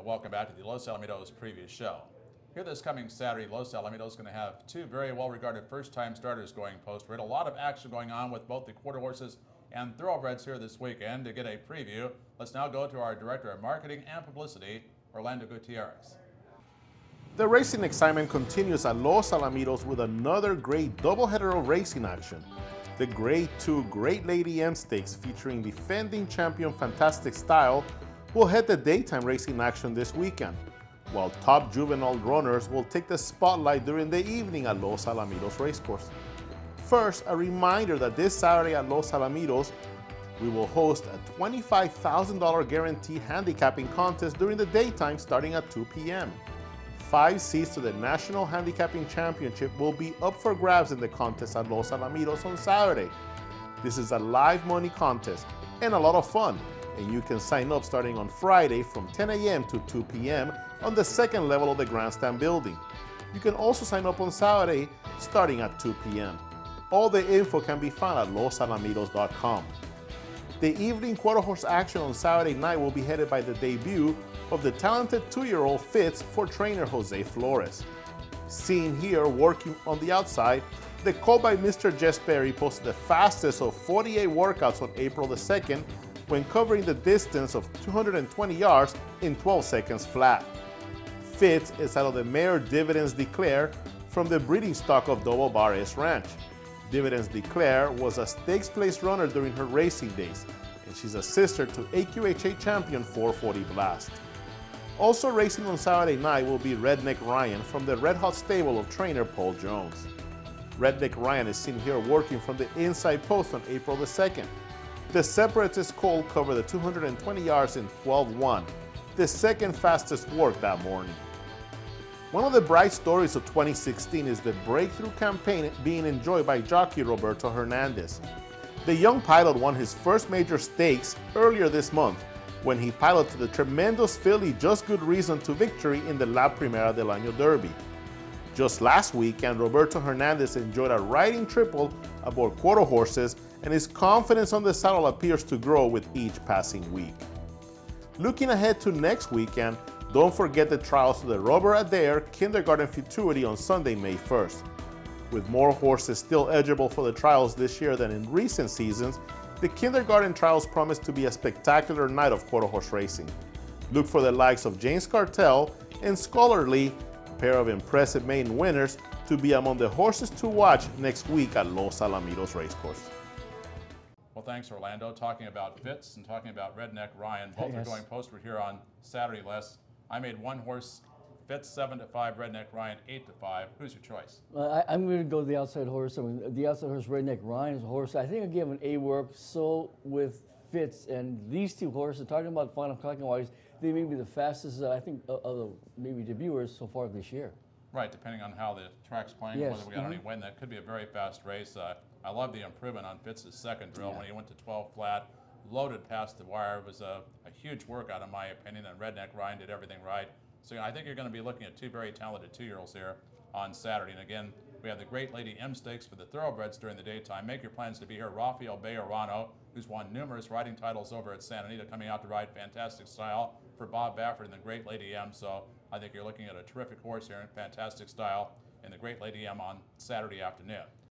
And welcome back to the Los Alamitos previous show. Here this coming Saturday, Los Alamitos is going to have two very well-regarded first-time starters going post. We had a lot of action going on with both the quarter horses and thoroughbreds here this weekend. To get a preview, let's now go to our Director of Marketing and Publicity, Orlando Gutierrez. The racing excitement continues at Los Alamitos with another great doubleheader of racing action. The Grade 2 Great Lady M Stakes featuring defending champion Fantastic Style will head the daytime racing action this weekend, while top juvenile runners will take the spotlight during the evening at Los Alamitos Racecourse. First, a reminder that this Saturday at Los Alamitos, we will host a $25,000 guaranteed handicapping contest during the daytime starting at 2 p.m. Five seats to the National Handicapping Championship will be up for grabs in the contest at Los Alamitos on Saturday. This is a live money contest and a lot of fun, and you can sign up starting on Friday from 10 a.m. to 2 p.m. on the second level of the Grandstand building. You can also sign up on Saturday starting at 2 p.m. All the info can be found at losalamitos.com. The evening quarter horse action on Saturday night will be headed by the debut of the talented two-year-old Fitz for trainer Jose Flores. Seen here working on the outside, the colt by Mr. Jess posted the fastest of 48 workouts on April the 2nd when covering the distance of 220 yards in 12 seconds flat. Fitz is out of the mare Dividends Declare from the breeding stock of Double Bar S Ranch. Dividends Declare was a stakes place runner during her racing days, and she's a sister to AQHA champion 440 Blast. Also racing on Saturday night will be Redneck Ryan from the Red Hot stable of trainer Paul Jones. Redneck Ryan is seen here working from the inside post on April the 2nd. The Separatist colt covered the 220 yards in 12-1, the second fastest work that morning. One of the bright stories of 2016 is the breakthrough campaign being enjoyed by jockey Roberto Hernandez. The young pilot won his first major stakes earlier this month when he piloted the tremendous filly Just Good Reason to victory in the La Primera del Año Derby. Just last weekend, Roberto Hernandez enjoyed a riding triple aboard quarter horses and his confidence on the saddle appears to grow with each passing week. Looking ahead to next weekend, don't forget the trials of the Robert Adair Kindergarten Futurity on Sunday, May 1st. With more horses still eligible for the trials this year than in recent seasons, the kindergarten trials promise to be a spectacular night of quarter horse racing. Look for the likes of James Cartel and Scholarly, a pair of impressive maiden winners, to be among the horses to watch next week at Los Alamitos Racecourse. Well, thanks, Orlando. Talking about Fitz and talking about Redneck Ryan. Both Yes. are going postward here on Saturday, Les. I made one horse, Fitz 7 to 5, Redneck Ryan 8 to 5. Who's your choice? Uh, I, I'm going to go the outside horse. I mean, the outside horse, Redneck Ryan, is a horse. I think I gave him an A work. So with Fitz and these two horses, talking about final clocking wise, they may be the fastest. Uh, I think of of the maybe debuters so far this year. Right, depending on how the track's playing, Yes, whether we got any mhm. wind, that could be a very fast race. Uh, I love the improvement on Fitz's second drill when he went to 12 flat, loaded past the wire. It was a, a huge workout, in my opinion, and Redneck Ryan did everything right. So I think you're going to be looking at two very talented two-year-olds here on Saturday. And again, we have the Great Lady M Stakes for the thoroughbreds during the daytime. Make your plans to be here. Rafael Bejarano, who's won numerous riding titles over at Santa Anita, coming out to ride fantastic style for Bob Baffert and the Great Lady M. So I think you're looking at a terrific horse here in fantastic style in the Great Lady M on Saturday afternoon.